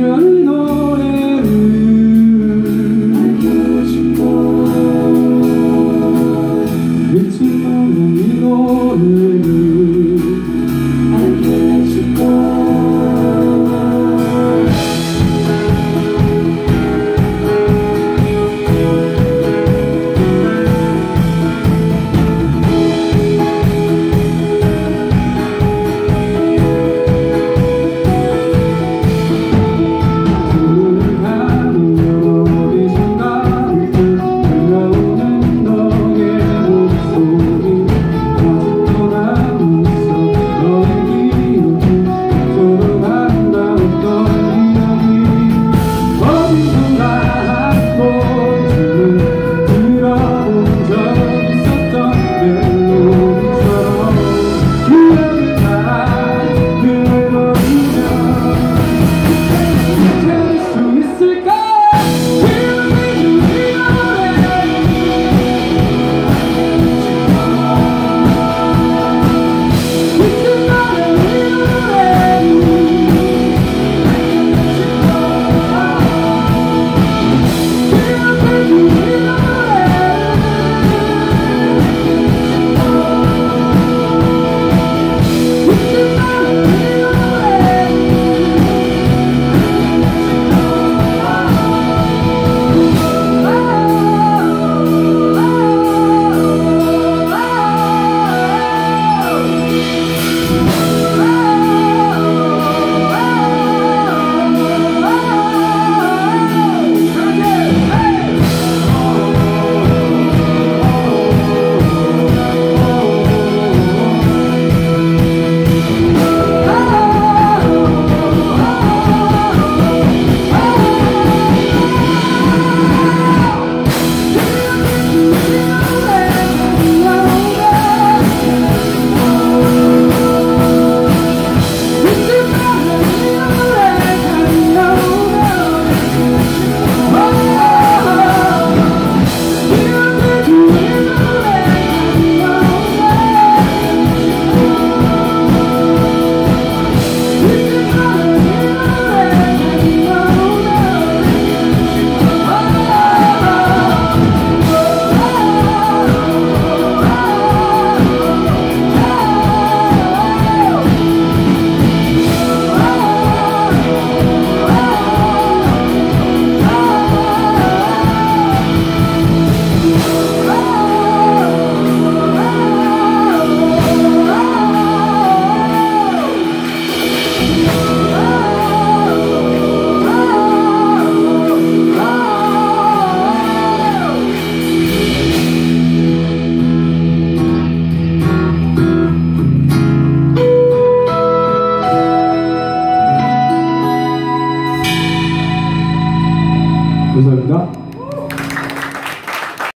이런 노래를. 알고 싶어 미친 놈이 노래